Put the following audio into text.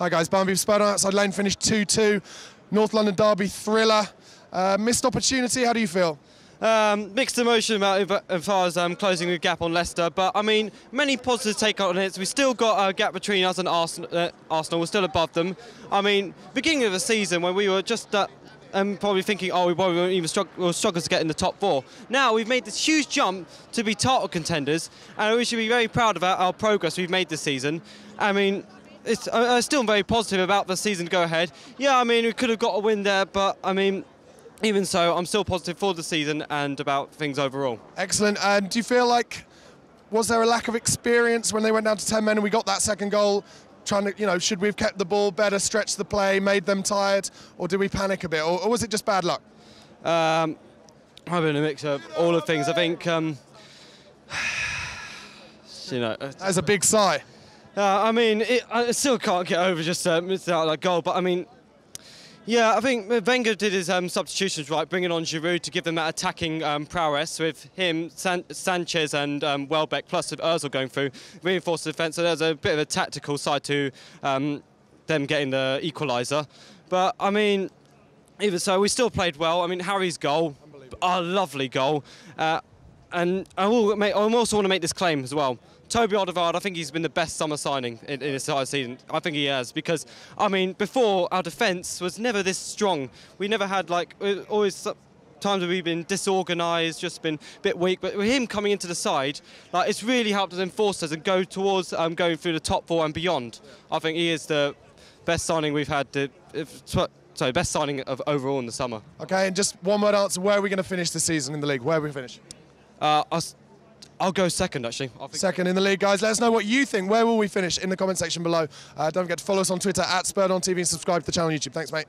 Hi guys, Barnby Spurn outside lane finished 2-2. North London Derby thriller. Uh, missed opportunity, how do you feel? Um, mixed emotion about as far as um, closing the gap on Leicester, but I mean, many positives take on it. We've still got a gap between us and Arsenal. Uh, Arsenal. We're still above them. I mean, beginning of the season when we were just uh, um, probably thinking, oh, we probably won't even struggle, we'll struggle to get in the top four. Now we've made this huge jump to be title contenders, and we should be very proud our, our progress we've made this season. I mean, it's, I, I'm still very positive about the season to go ahead. Yeah, I mean, we could have got a win there, but I mean, even so, I'm still positive for the season and about things overall. Excellent. And do you feel like, was there a lack of experience when they went down to 10 men and we got that second goal? Trying to, you know, should we have kept the ball better, stretched the play, made them tired, or did we panic a bit, or, or was it just bad luck? Um, I've been a mix of all of things. I think, um, you know, uh, That's a big sigh. Uh, I mean, it, I still can't get over just uh, missing out that goal. But I mean, yeah, I think Wenger did his um, substitutions right, bringing on Giroud to give them that attacking um, prowess with him, San- Sanchez, and um, Welbeck, plus with Ozil going through, reinforced the defence. So there's a bit of a tactical side to um, them getting the equaliser. But I mean, even so, we still played well. I mean, Harry's goal, a lovely goal. Uh, and I will make, I also want to make this claim as well. Toby Alderweireld, I think he's been the best summer signing in, in this entire season. I think he has because, I mean, before our defence was never this strong. We never had like always times we've been disorganised, just been a bit weak. But with him coming into the side, like it's really helped us enforce us and go towards um, going through the top four and beyond. I think he is the best signing we've had. To, if, sorry, best signing of overall in the summer. Okay, and just one word answer, where are we going to finish the season in the league? Where are we finish? Uh, I'll, go second actually. Second in the league, guys. Let us know what you think. Where will we finish in the comment section below? Uh, don't forget to follow us on Twitter at Spurred on TV and subscribe to the channel on YouTube. Thanks, mate.